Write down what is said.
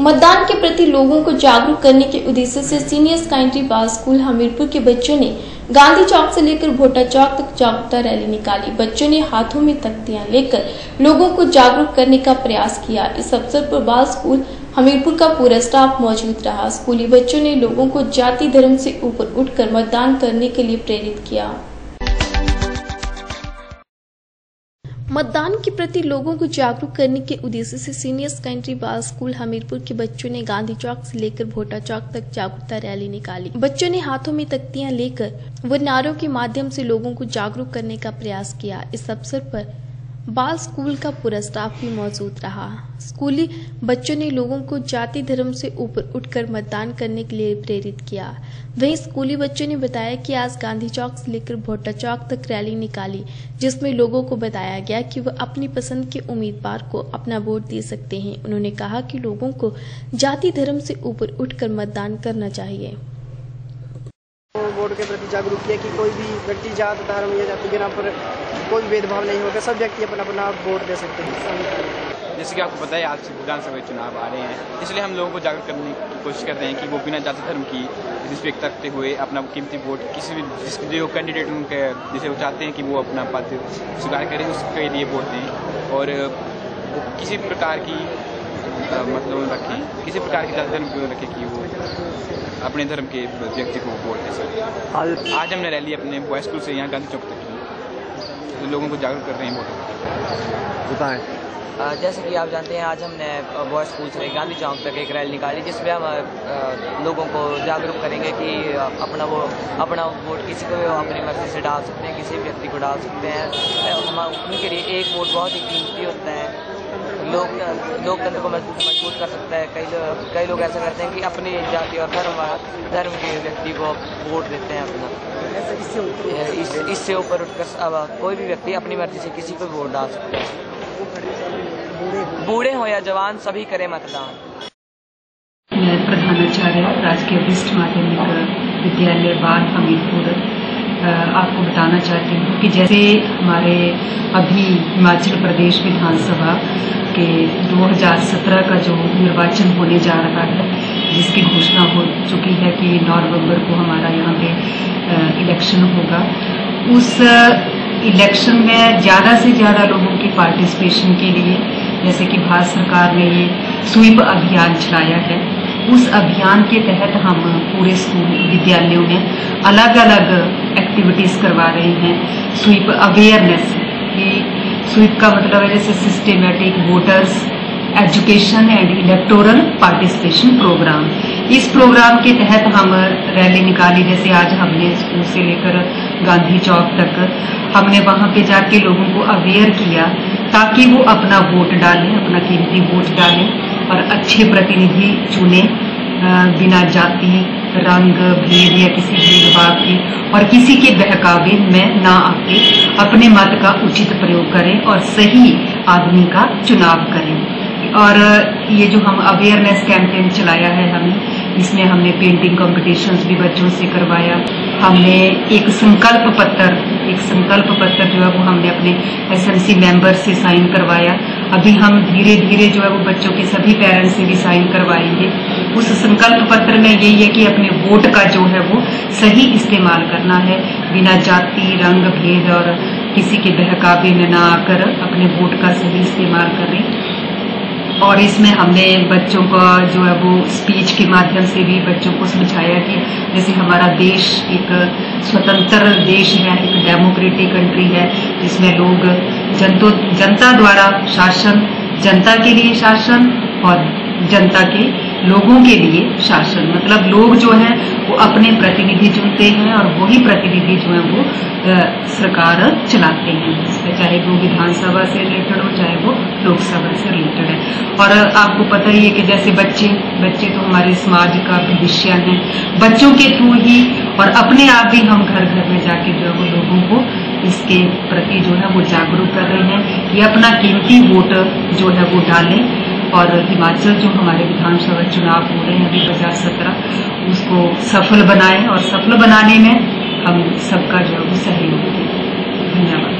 मतदान के प्रति लोगों को जागरूक करने के उद्देश्य से सीनियर सेकेंडरी बाल स्कूल हमीरपुर के बच्चों ने गांधी चौक से लेकर भोटा चौक तक जागरूकता रैली निकाली। बच्चों ने हाथों में तख्तियाँ लेकर लोगों को जागरूक करने का प्रयास किया। इस अवसर पर बाल स्कूल हमीरपुर का पूरा स्टाफ मौजूद रहा। स्कूली बच्चों ने लोगों को जाति धर्म से ऊपर उठकर मतदान करने के लिए प्रेरित किया। मतदान के प्रति लोगों को जागरूक करने के उद्देश्य से सीनियर सेकेंडरी बाल स्कूल हमीरपुर के बच्चों ने गांधी चौक से लेकर भोटा चौक तक जागरूकता रैली निकाली। बच्चों ने हाथों में तख्तियाँ लेकर व नारों के माध्यम से लोगों को जागरूक करने का प्रयास किया। इस अवसर पर बाल स्कूल का पूरा स्टाफ भी मौजूद रहा। स्कूली बच्चों ने लोगों को जाति धर्म से ऊपर उठकर मतदान करने के लिए प्रेरित किया। वहीं स्कूली बच्चों ने बताया कि आज गांधी चौक से लेकर भोटा चौक तक रैली निकाली, जिसमें लोगों को बताया गया कि वह अपनी पसंद के उम्मीदवार को अपना वोट दे सकते हैं। उन्होंने कहा कि लोगों को जाति धर्म से ऊपर उठकर मतदान करना चाहिए। वोट के प्रति जागरूक किया कि कोई भी व्यक्ति, जात, धर्म या जाति के नाम पर कोई भेदभाव नहीं होगा। सब व्यक्ति अपना अपना वोट दे सकते हैं। जैसे कि आपको पता है, आज विधानसभा चुनाव आ रहे हैं। इसलिए हम लोगों को जागरूक करने की कोशिश कर रहे हैं कि वो बिना जाति धर्म की रिस्पेक्ट रखते हुए अपना कीमती वोट किसी भी जिस जो कैंडिडेट उनके जिसे वो चाहते हैं कि वो अपना पद स्वीकार करें, उसके लिए वोट दें। और किसी प्रकार की मतलब रखें किसी प्रकार की धर्म क्यों रखें कि वो अपने धर्म के व्यक्ति को वोट दे सकें आज हमने रैली अपने बॉय स्कूल से यहाँ गांधी चौक तक की। तो लोगों को जागरूक कर रहे हैं वोटों बताएँ। जैसे कि आप जानते हैं आज हमने बॉय स्कूल से गांधी चौक तक एक रैली निकाली जिसमें हम लोगों को जागरूक करेंगे कि अपना वो अपना वोट किसी को अपनी मर्ज़ी से डाल सकते हैं किसी व्यक्ति को डाल सकते हैं। हम उनके लिए एक वोट बहुत ही कीमती होता है। लोक लोकतंत्र को मज़बूत कर सकता है। कई लोग कई लोग ऐसा करते हैं कि अपनी जाति और धर्म धर्म के व्यक्ति को वोट देते हैं अपना। इस, इससे ऊपर उठकर अब कोई भी व्यक्ति अपनी मर्ज़ी से किसी को वोट डाल सकता है। बूढ़े हो या जवान सभी करें मतदान। मैं प्रधानाचार्य राजकीय वरिष्ठ माध्यमिक विद्यालय बाल हमीरपुर। आपको बताना चाहती हूँ कि जैसे हमारे अभी हिमाचल प्रदेश विधानसभा के 2017 का जो निर्वाचन होने जा रहा है, जिसकी घोषणा हो चुकी है कि 9 नवंबर को हमारा यहाँ पे इलेक्शन होगा। उस इलेक्शन में ज़्यादा से ज़्यादा लोगों की पार्टिसिपेशन के लिए, जैसे कि भारत सरकार ने ये स्वीप अभियान चलाया है, उस अभियान के तहत हम पूरे स्कूल, विद्यालयों में अलग अलग एक्टिविटीज़ करवा रहे हैं। स्वीप अवेयरनेस, कि स्वीप का मतलब है जैसे systematic voters education and electoral participation programme इस प्रोग्राम के तहत हम रैली निकाली, जैसे आज हमने स्कूल से लेकर गांधी चौक तक हमने वहाँ पे जाके लोगों को अवेयर किया ताकि वो अपना वोट डालें, अपना कीमती वोट डालें और अच्छे प्रतिनिधि चुने बिना जाति रंग भेद या किसी भेदभाव के और किसी के बहकावे में ना आके अपने मत का उचित प्रयोग करें और सही आदमी का चुनाव करें। और ये जो हम अवेयरनेस कैंपेन चलाया है हमें, इसमें हमने पेंटिंग कॉम्पिटिशन्स भी बच्चों से करवाया। हमने एक संकल्प पत्र, एक संकल्प पत्र जो है वो हमने अपने एसएमसी मेंबर से साइन करवाया। अभी हम धीरे धीरे जो है वो बच्चों के सभी पेरेंट्स से भी साइन करवाएँगे। उस संकल्प पत्र में यही है कि अपने वोट का जो है वो सही इस्तेमाल करना है। बिना जाति, रंग, भेद और किसी के बहकावे में ना आकर अपने वोट का सही इस्तेमाल करें। और इसमें हमने बच्चों का जो है वो स्पीच के माध्यम से भी बच्चों को समझाया कि जैसे हमारा देश एक स्वतंत्र देश है, एक डेमोक्रेटिक कंट्री है, जिसमें लोग जनतो जनता द्वारा शासन, जनता के लिए शासन और जनता के लोगों के लिए शासन। मतलब लोग जो हैं, वो अपने प्रतिनिधि चुनते हैं और वही प्रतिनिधि जो है, वो सरकार चलाते हैं। चाहे वो विधानसभा से रिलेटेड हो, चाहे वो लोकसभा से रिलेटेड है। और आपको पता ही है कि जैसे बच्चे बच्चे तो हमारे समाज का भविष्य है। बच्चों के थ्रू ही और अपने आप भी हम घर घर में जाके जो है वो लोगों को इसके प्रति जो है वो जागरूक कर रहे हैं कि अपना कीमती वोट जो है वो डालें और हिमाचल जो हमारे विधानसभा चुनाव हो रहे हैं अभी हज़ार सत्रह, उसको सफल बनाएँ और सफल बनाने में हम सबका जो है वो सहयोग दें धन्यवाद।